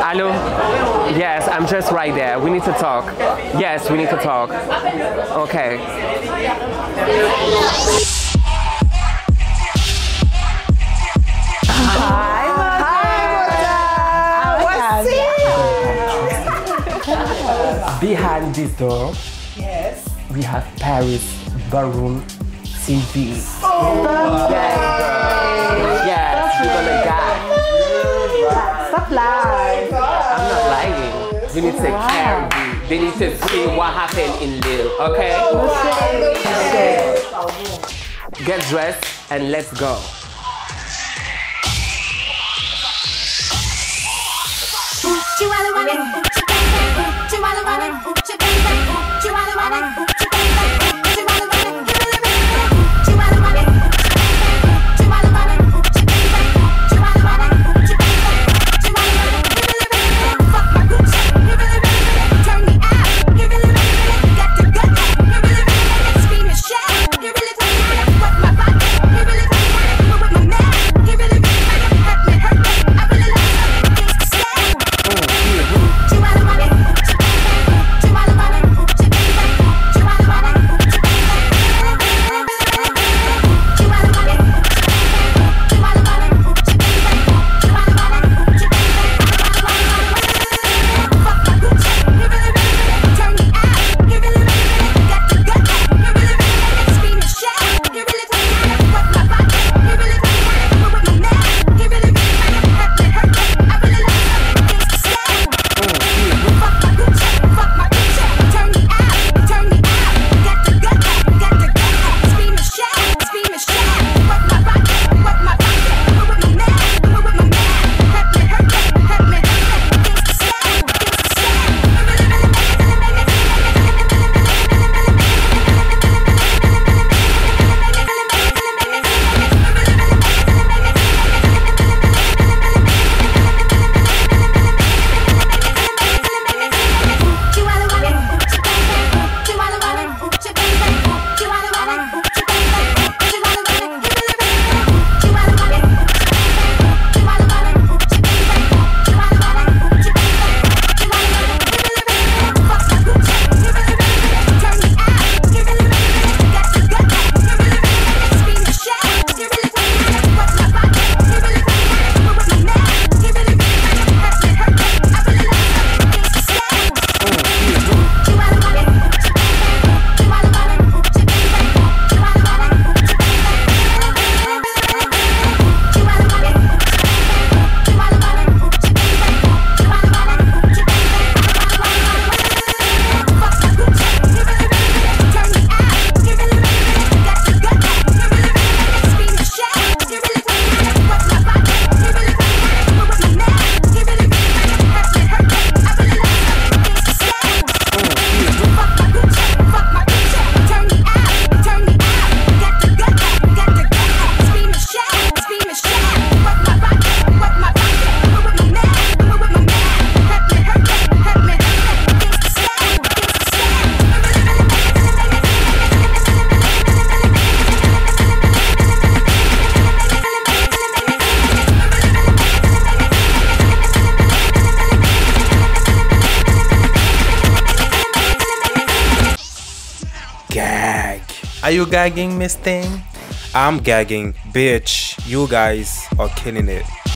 Hello? Yes, I'm just right there. We need to talk. Yes, we need to talk. Okay. Behind this door, Yes. we have Paris Ballroom TV. Oh, yes. Yes, need to carry. They need to see what happened in Lille, okay? Oh, Get dressed and let's go. Gag. Are you gagging, Miss Thing? I'm gagging. Bitch, you guys are killing it.